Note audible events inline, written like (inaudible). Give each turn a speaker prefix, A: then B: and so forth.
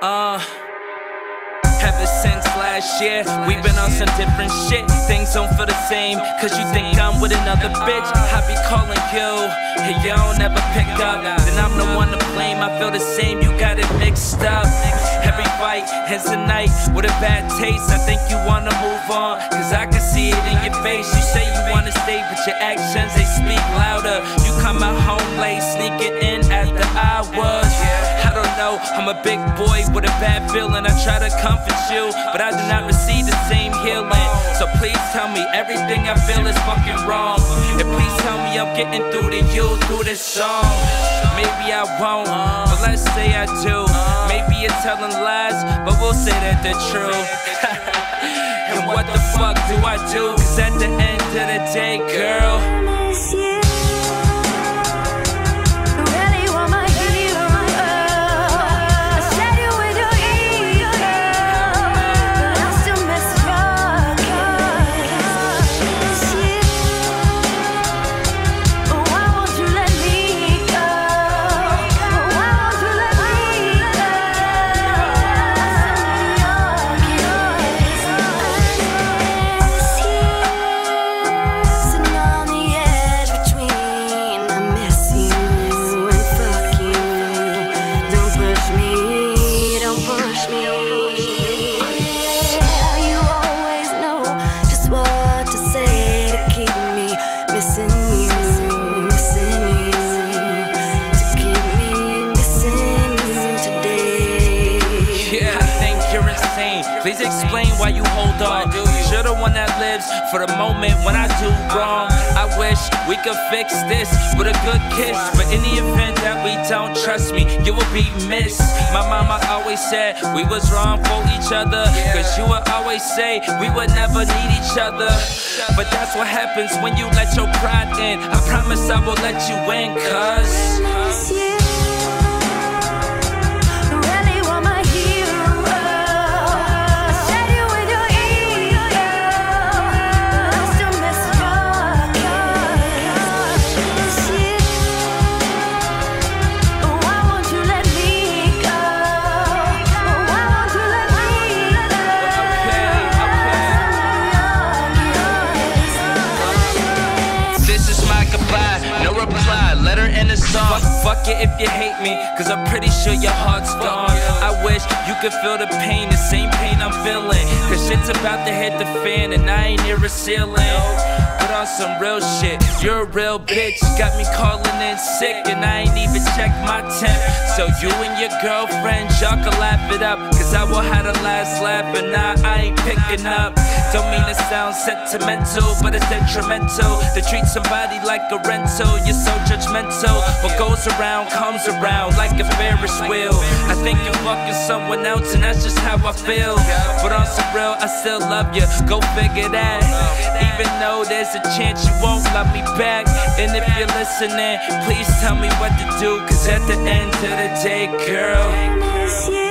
A: Uh. Ever since last year, we've been on some different shit. Things don't feel the same, cause you think I'm with another bitch. I be calling you, and you don't ever pick up. Then I'm the one to blame, I feel the same, you got it mixed up. Every fight ends the night with a bad taste. I think you wanna move on, cause I can see it in your face. You say you wanna stay, but your actions they speak louder. You come out home late, sneaking in after hours. Know, I'm a big boy with a bad feeling. I try to comfort you, but I do not receive the same healing. So please tell me everything I feel is fucking wrong. And please tell me I'm getting through to you through this song. Maybe I won't, but let's say I do. Maybe you're telling lies, but we'll say that they're true. (laughs) and what the fuck do I do? Cause at the end of the day, girl. Please explain why you hold on. You're the one that lives for the moment when I do wrong. I wish we could fix this with a good kiss. But in the event that we don't trust me, you will be missed. My mama always said we was wrong for each other. Cause you would always say we would never need each other. But that's what happens when you let your pride in. I promise I will let you in, cause. Fuck, it if you hate me, cause I'm pretty sure your heart's gone. I wish you could feel the pain, the same pain I'm feeling. Cause shit's about to hit the fan and I ain't near a ceiling. Put on some real shit, you're a real bitch. Got me calling in sick and I ain't even checked my temp. So you and your girlfriend, y'all can laugh it up. Cause I will have the last laugh but now I ain't picking up. Don't mean to sound sentimental, but it's detrimental to treat somebody like a rental. You're so judgmental. What goes around comes around like a Ferris wheel. I think you're fucking someone else, and that's just how I feel. But on some real, I still love you. Go figure that. Even though there's a chance you won't love me back. And if you're listening, please tell me what to do. Cause at the end of the day, girl.